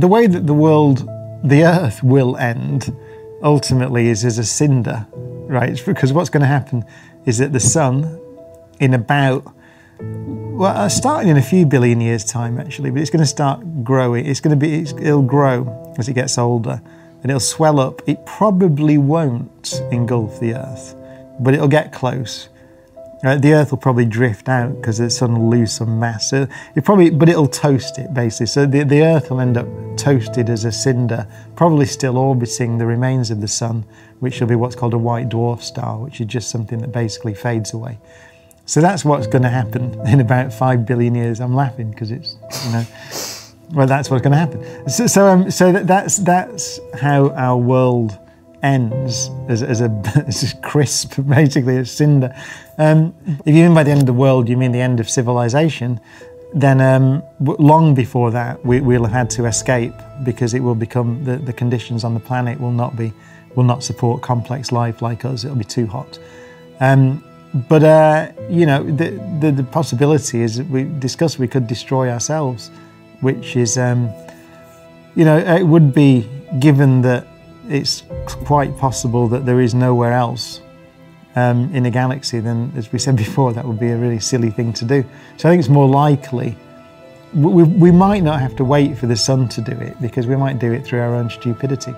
The way that the world, the earth will end ultimately is as a cinder, right? Because what's going to happen is that the sun, in about, well, uh, starting in a few billion years' time actually, but it's going to start growing. It's going to be, it'll grow as it gets older and it'll swell up. It probably won't engulf the earth, but it'll get close. The Earth will probably drift out because the sun will lose some mass. So it probably, but it'll toast it basically. So the, the Earth will end up toasted as a cinder, probably still orbiting the remains of the sun, which will be what's called a white dwarf star, which is just something that basically fades away. So that's what's going to happen in about five billion years. I'm laughing because it's, you know, well, that's what's going to happen. So, so, um, so that, that's that's how our world ends as, as, a, as a crisp, basically a cinder. Um, if you mean by the end of the world, you mean the end of civilization, then um, long before that, we, will have had to escape because it will become the, the conditions on the planet will not be will not support complex life like us. It'll be too hot. Um, but uh, you know, the, the, the possibility is we discussed we could destroy ourselves, which is, um, you know, it would be given that it's quite possible that there is nowhere else um, in a galaxy, then, as we said before, that would be a really silly thing to do. So I think it's more likely. We, we might not have to wait for the sun to do it because we might do it through our own stupidity.